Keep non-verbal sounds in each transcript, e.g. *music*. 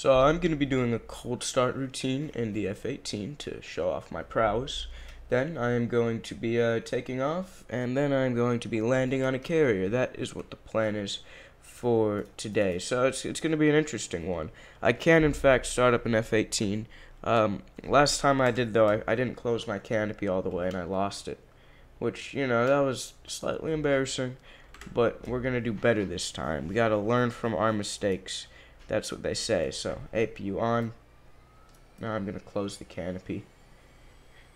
So I'm going to be doing a cold start routine in the F-18 to show off my prowess. Then I am going to be uh, taking off, and then I'm going to be landing on a carrier. That is what the plan is for today. So it's, it's going to be an interesting one. I can, in fact, start up an F-18. Um, last time I did, though, I, I didn't close my canopy all the way, and I lost it. Which, you know, that was slightly embarrassing. But we're going to do better this time. We got to learn from our mistakes. That's what they say. So APU on. Now I'm going to close the canopy.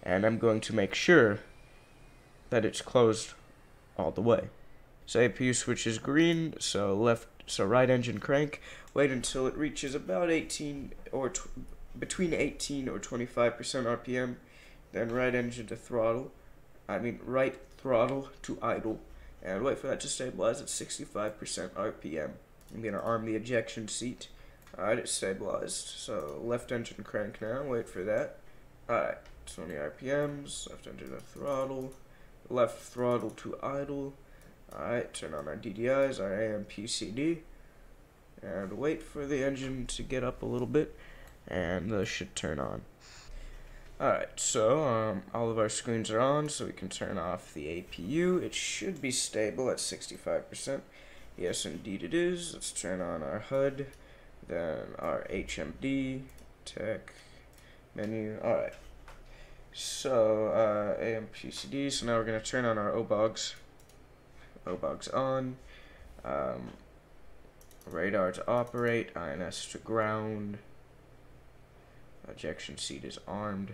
And I'm going to make sure that it's closed all the way. So APU switch is green, so left, so right engine crank. Wait until it reaches about 18 or between 18 or 25% RPM. Then right engine to throttle. I mean right throttle to idle. And wait for that to stabilize at 65% RPM. I'm going to arm the ejection seat. Alright, it's stabilized. So left engine crank now, wait for that. Alright, 20 RPMs, left engine to throttle, left throttle to idle. Alright, turn on our DDIs, our AMPCD, and wait for the engine to get up a little bit, and those should turn on. Alright, so um, all of our screens are on, so we can turn off the APU. It should be stable at 65%. Yes, indeed it is. Let's turn on our HUD, then our HMD, tech, menu. Alright, so uh, AMPCD, so now we're going to turn on our OBOGs. OBOGs on. Um, radar to operate, INS to ground. Ejection seat is armed.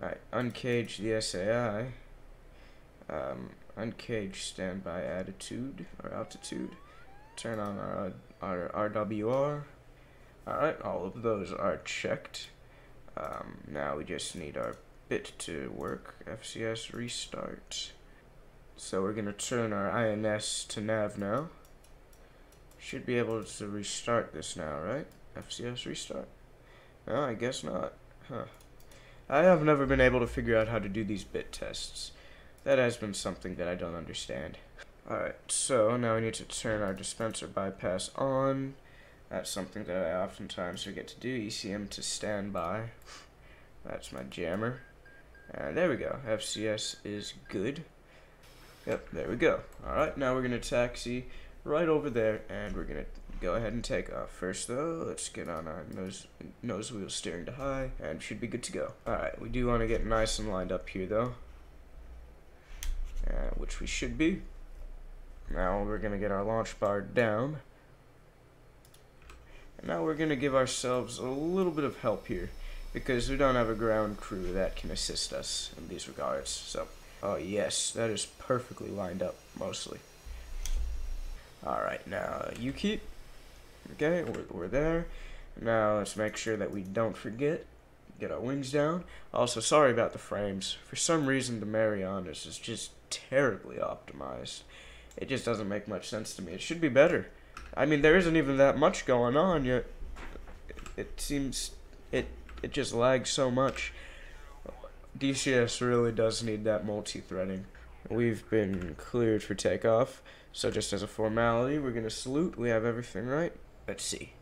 Alright, uncage the SAI. Um, uncage standby attitude or altitude. Turn on our, our RWR. Alright, all of those are checked. Um, now we just need our bit to work. FCS restart. So we're going to turn our INS to nav now. Should be able to restart this now, right? FCS restart? No, I guess not. Huh. I have never been able to figure out how to do these bit tests. That has been something that I don't understand. Alright, so now we need to turn our dispenser bypass on. That's something that I oftentimes forget to do. ECM to standby. That's my jammer. And there we go. FCS is good. Yep, there we go. Alright, now we're going to taxi right over there, and we're going to go ahead and take off. First, though, let's get on our nose, nose wheel steering to high, and should be good to go. Alright, we do want to get nice and lined up here, though. Uh, which we should be. Now we're going to get our launch bar down. And now we're going to give ourselves a little bit of help here, because we don't have a ground crew that can assist us in these regards. So, oh yes, that is perfectly lined up, mostly. Alright, now you keep Okay, we're, we're there. Now let's make sure that we don't forget. Get our wings down. Also, sorry about the frames. For some reason, the Marianas is just terribly optimized. It just doesn't make much sense to me. It should be better. I mean, there isn't even that much going on yet. It seems it it just lags so much. DCS really does need that multi-threading. We've been cleared for takeoff. So just as a formality, we're to salute. We have everything right. Let's see.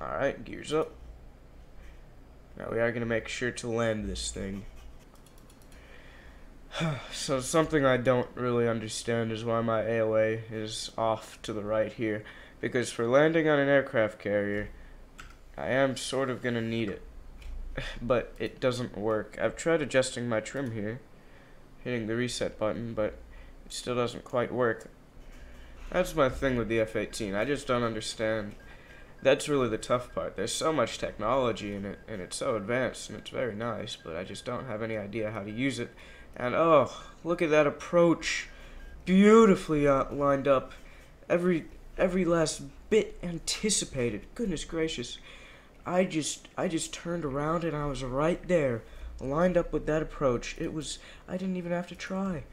Alright, gears up. Now we are to make sure to land this thing. *sighs* so something I don't really understand is why my AOA is off to the right here. Because for landing on an aircraft carrier, I am sort of going to need it. *sighs* But it doesn't work. I've tried adjusting my trim here, hitting the reset button, but it still doesn't quite work. That's my thing with the F-18. I just don't understand. That's really the tough part. There's so much technology in it, and it's so advanced, and it's very nice, but I just don't have any idea how to use it. And oh, look at that approach. Beautifully uh, lined up. Every every last bit anticipated. Goodness gracious. I just I just turned around and I was right there, lined up with that approach. It was I didn't even have to try.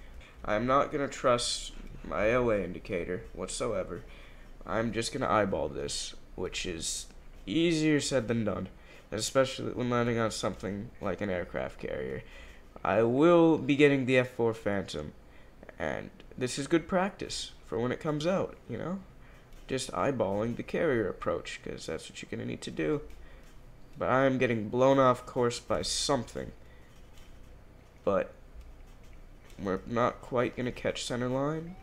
I'm not going to trust my AOA indicator whatsoever. I'm just going to eyeball this, which is easier said than done, especially when landing on something like an aircraft carrier. I will be getting the F4 Phantom, and this is good practice for when it comes out, you know? just eyeballing the carrier approach, because that's what you're going to need to do. But I am getting blown off course by something. But we're not quite going to catch center line.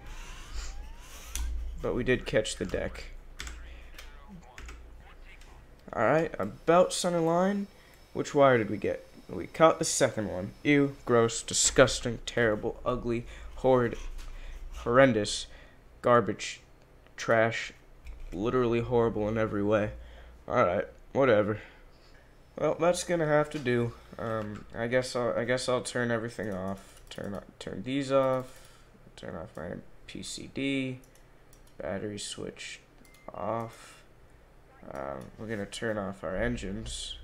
But we did catch the deck. Alright, about center line. Which wire did we get? We caught the second one. Ew, gross, disgusting, terrible, ugly, horrid, horrendous, garbage, trash, literally horrible in every way. Alright, whatever. Well, that's gonna have to do. Um, I guess I'll, I guess I'll turn everything off. Turn turn these off. Turn off my PCD. Battery switch off. Um, we're gonna turn off our engines.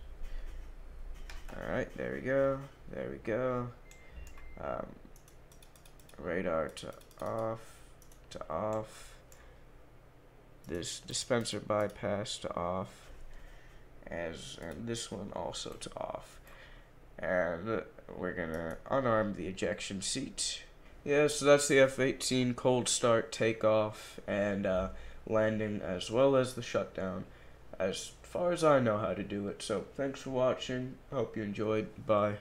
Alright, there we go. There we go. Um, radar to off. To off. This dispenser bypass to off. As and this one also to off. And we're gonna unarm the ejection seat. Yeah, so that's the F-18 cold start, takeoff, and uh, landing, as well as the shutdown. As far as I know how to do it. So thanks for watching. Hope you enjoyed. Bye.